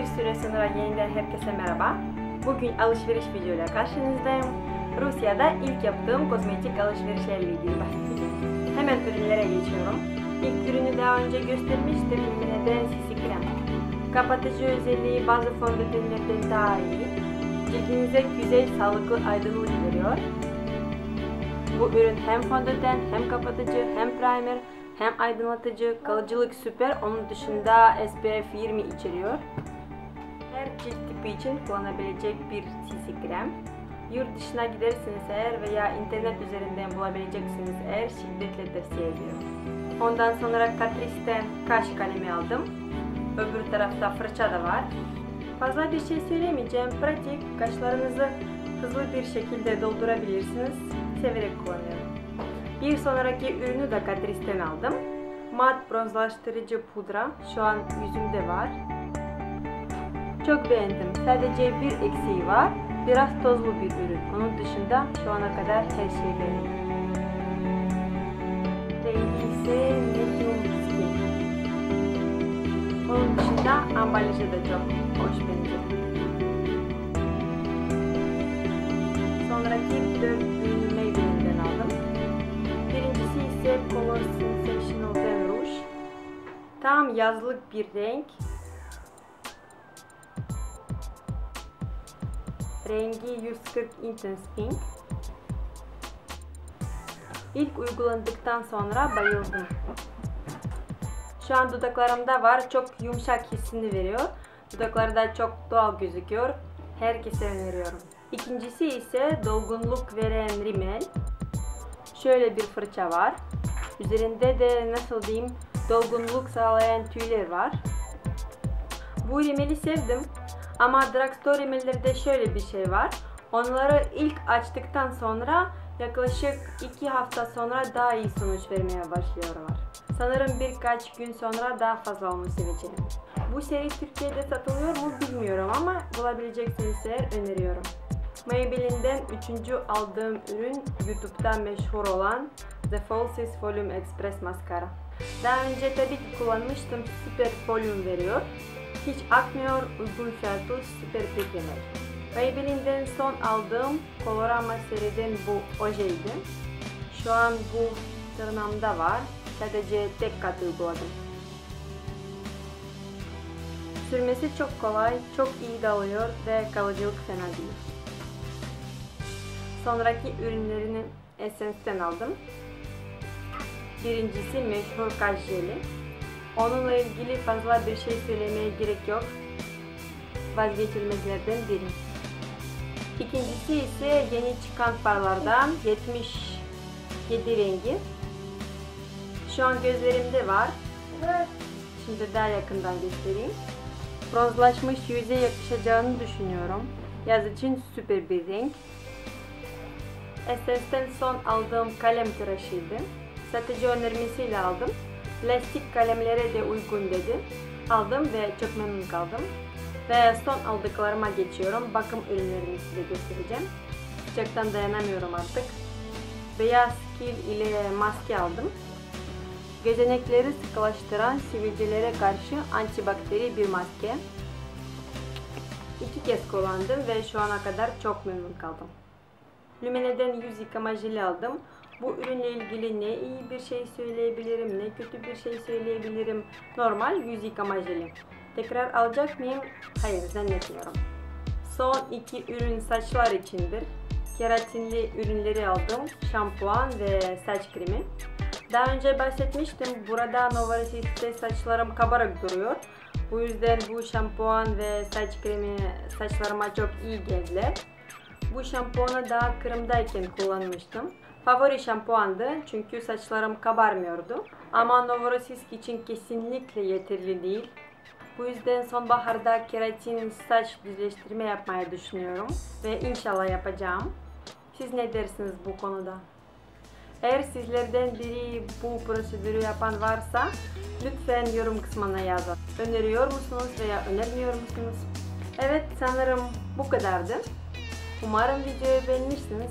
bir süre sonra yeniden herkese merhaba. Bugün alışveriş videoyla karşınızdayım. Rusya'da ilk yaptığım kozmetik alışverişlerle ilgili bahsedeceğim. Hemen ürünlere geçiyorum. İlk ürünü daha önce göstermiştim. Neden sisi krem. Kapatıcı özelliği bazı fondötenlerden daha iyi. Cildinize güzel, sağlıklı aydınlık veriyor. Bu ürün hem fondöten, hem kapatıcı, hem primer, hem aydınlatıcı, kalıcılık süper. Onun dışında SPF 20 içeriyor. Cilt tipi için kullanabilecek bir CC krem. Yurt dışına giderseniz eğer veya internet üzerinden bulabileceksiniz eğer şiddetle tavsiye ediyorum. Ondan sonra Catrice'den kaş kalemi aldım. Öbür tarafta fırça da var. Fazla bir şey söylemeyeceğim. Pratik, kaşlarınızı hızlı bir şekilde doldurabilirsiniz. Severek kullanıyorum. Bir sonraki ürünü de Catrice'den aldım. Mat bronzlaştırıcı pudra. Şu an yüzümde var. Çok beğendim. Sadece bir eksiği var. Biraz tozlu bir ürün. Onun dışında şu ana kadar her şey beğendim. Rengi ise medium skin. Onun dışında ambalajı da çok hoş bence. Sonraki dört ürünü Maybelline'den aldım. Birincisi ise Color Sensational Rouge. Tam yazlık bir renk. Rengi 140 Intense Pink. İlk uygulandıktan sonra bayıldım. Şu an dudaklarımda var. Çok yumuşak hissini veriyor. Dudakları da çok doğal gözüküyor. Herkese öneriyorum. İkincisi ise dolgunluk veren rimel. Şöyle bir fırça var. Üzerinde de nasıl diyeyim dolgunluk sağlayan tüyler var. Bu rimeli sevdim. Ama drugstore rimellerde şöyle bir şey var. Onları ilk açtıktan sonra yaklaşık 2 hafta sonra daha iyi sonuç vermeye başlıyorlar. Sanırım birkaç gün sonra daha fazla onu seveceğim. Bu seri Türkiye'de satılıyor mu bilmiyorum ama bulabileceksiniz eğer öneriyorum. Maybelline'den üçüncü aldığım ürün YouTube'da meşhur olan The Falsies Volume Express Mascara. Daha önce tabii ki kullanmıştım. Süper volume veriyor. Hiç akmıyor, uygun fiyatlı, süper bir yemek. Maybelline'den son aldığım Colorama seriden bu ojeydi. Şu an bu tırnağımda var. Sadece tek kat uyguladım. Sürmesi çok kolay, çok iyi dağılıyor ve kalıcılık fena değil. Sonraki ürünlerini Essence'den aldım. Birincisi meşhur kaş jeli. Onunla ilgili fazla bir şey söylemeye gerek yok. Vazgeçilmezlerden biri. İkincisi ise yeni çıkan farlardan 77 rengi. Şu an gözlerimde var. Şimdi daha yakından göstereyim. Bronzlaşmış yüze yakışacağını düşünüyorum. Yaz için süper bir renk. Essence'den son aldığım kalem tıraşıydı. Satıcı önermesiyle aldım. Plastik kalemlere de uygun dedi. Aldım ve çok memnun kaldım. Ve son aldıklarıma geçiyorum. Bakım ürünlerini size göstereceğim. Sıcaktan dayanamıyorum artık. Beyaz kil ile maske aldım. Gözenekleri sıkılaştıran sivilcelere karşı antibakteri bir maske. İki kez kullandım ve şu ana kadar çok memnun kaldım. Lumine'den yüz yıkama jeli aldım. Bu ürünle ilgili ne iyi bir şey söyleyebilirim, ne kötü bir şey söyleyebilirim. Normal yüz yıkama jeli. Tekrar alacak mıyım? Hayır, zannetmiyorum. Son iki ürün saçlar içindir. Keratinli ürünleri aldım. Şampuan ve saç kremi. Daha önce bahsetmiştim. Burada Novarosis'te saçlarım kabarık duruyor. Bu yüzden bu şampuan ve saç kremi saçlarıma çok iyi geldi. Bu şampuanı daha kırımdayken kullanmıştım. Favori şampuandı çünkü saçlarım kabarmıyordu. Ama Novorossiysk için kesinlikle yeterli değil. Bu yüzden sonbaharda keratin saç düzleştirme yapmayı düşünüyorum ve inşallah yapacağım. Siz ne dersiniz bu konuda? Eğer sizlerden biri bu prosedürü yapan varsa lütfen yorum kısmına yazın. Öneriyor musunuz veya önermiyor musunuz? Evet sanırım bu kadardı. Umarım videoyu beğenmişsiniz.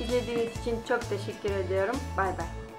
İzlediğiniz için çok teşekkür ediyorum. Bay bay.